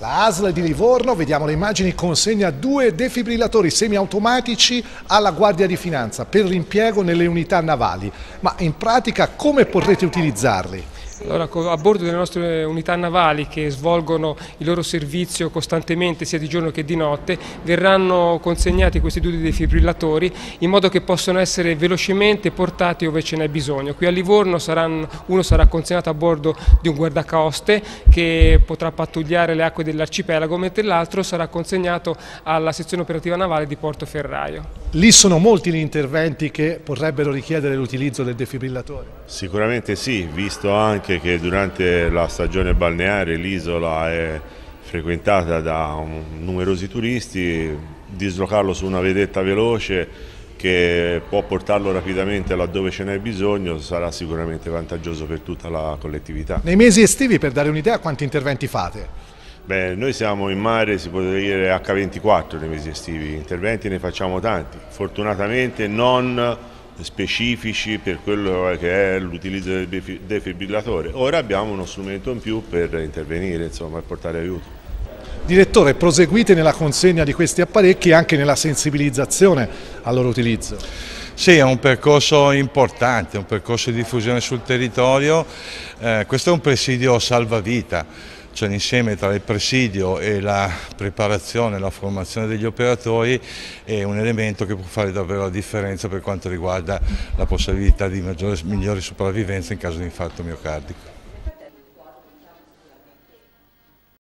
La ASL di Livorno, vediamo le immagini, consegna due defibrillatori semiautomatici alla Guardia di Finanza per l'impiego nelle unità navali. Ma in pratica come potrete utilizzarli? Allora, a bordo delle nostre unità navali che svolgono il loro servizio costantemente sia di giorno che di notte verranno consegnati questi due defibrillatori in modo che possano essere velocemente portati dove ce n'è bisogno. Qui a Livorno saranno, uno sarà consegnato a bordo di un guardacoste che potrà pattugliare le acque dell'arcipelago mentre l'altro sarà consegnato alla sezione operativa navale di Porto Ferraio. Lì sono molti gli interventi che potrebbero richiedere l'utilizzo del defibrillatore? Sicuramente sì, visto anche che durante la stagione balneare l'isola è frequentata da numerosi turisti, dislocarlo su una vedetta veloce che può portarlo rapidamente laddove ce n'è bisogno sarà sicuramente vantaggioso per tutta la collettività. Nei mesi estivi, per dare un'idea, quanti interventi fate? Beh, noi siamo in mare, si può dire H24 nei mesi estivi, interventi ne facciamo tanti, fortunatamente non specifici per quello che è l'utilizzo del defibrillatore. Ora abbiamo uno strumento in più per intervenire insomma, e portare aiuto. Direttore, proseguite nella consegna di questi apparecchi e anche nella sensibilizzazione al loro utilizzo. Sì, è un percorso importante, un percorso di diffusione sul territorio, eh, questo è un presidio salvavita cioè l'insieme tra il presidio e la preparazione, la formazione degli operatori è un elemento che può fare davvero la differenza per quanto riguarda la possibilità di maggiore, migliore sopravvivenza in caso di infarto miocardico.